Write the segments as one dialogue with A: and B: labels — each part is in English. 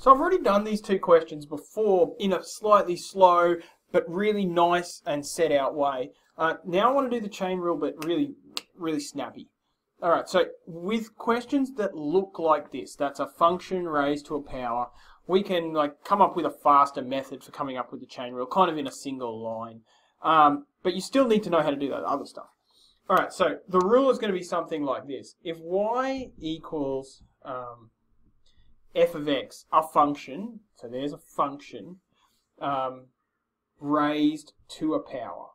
A: So I've already done these two questions before in a slightly slow but really nice and set out way. Uh, now I want to do the chain rule but really, really snappy. Alright, so with questions that look like this, that's a function raised to a power, we can like come up with a faster method for coming up with the chain rule, kind of in a single line. Um, but you still need to know how to do that other stuff. Alright, so the rule is going to be something like this. If y equals um, f of x, a function, so there's a function, um, raised to a power.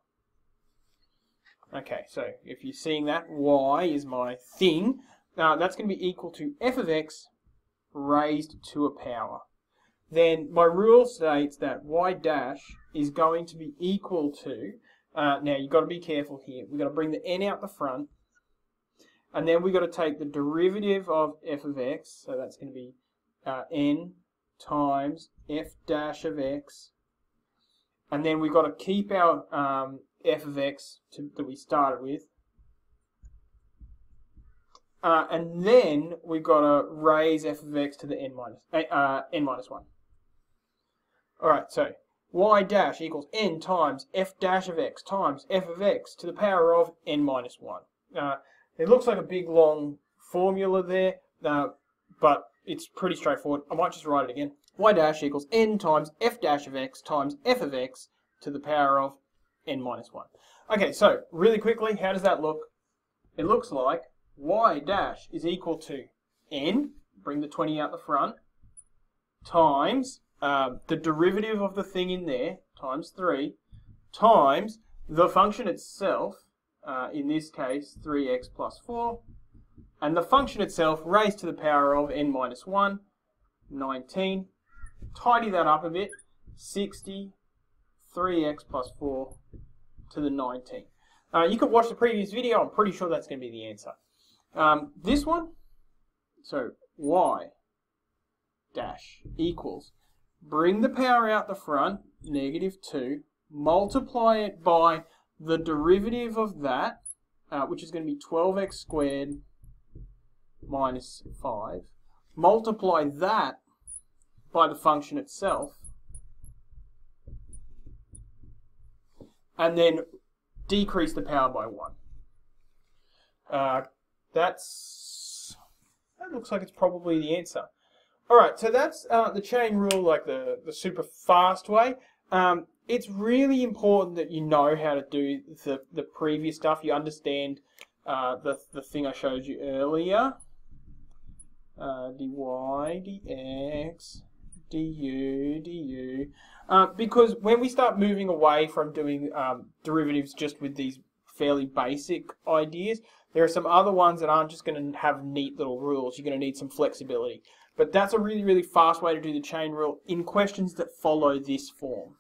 A: Okay, so if you're seeing that, y is my thing. Now that's going to be equal to f of x raised to a power. Then my rule states that y dash is going to be equal to, uh, now you've got to be careful here, we've got to bring the n out the front, and then we've got to take the derivative of f of x, so that's going to be uh, n times f dash of x, and then we've got to keep our um, f of x to, that we started with. Uh, and then we've got to raise f of x to the n minus, uh, n minus 1. Alright, so y dash equals n times f dash of x times f of x to the power of n minus 1. Uh, it looks like a big long formula there, uh, but it's pretty straightforward. I might just write it again. y dash equals n times f dash of x times f of x to the power of n minus 1. Okay, so really quickly, how does that look? It looks like y dash is equal to n, bring the 20 out the front, times uh, the derivative of the thing in there, times 3, times the function itself, uh, in this case 3x plus 4, and the function itself raised to the power of n minus 1, 19. Tidy that up a bit, 60 3x plus 4 to the 19. Uh, you could watch the previous video, I'm pretty sure that's going to be the answer. Um, this one, so y dash equals, bring the power out the front, negative 2, multiply it by the derivative of that, uh, which is going to be 12x squared minus 5, multiply that by the function itself, and then decrease the power by 1. Uh, that's that looks like it's probably the answer. All right, so that's uh, the chain rule, like the the super fast way. Um, it's really important that you know how to do the the previous stuff. You understand uh, the the thing I showed you earlier. Uh, dy dx du du uh, because when we start moving away from doing um, derivatives just with these fairly basic ideas, there are some other ones that aren't just going to have neat little rules. You're going to need some flexibility. But that's a really, really fast way to do the chain rule in questions that follow this form.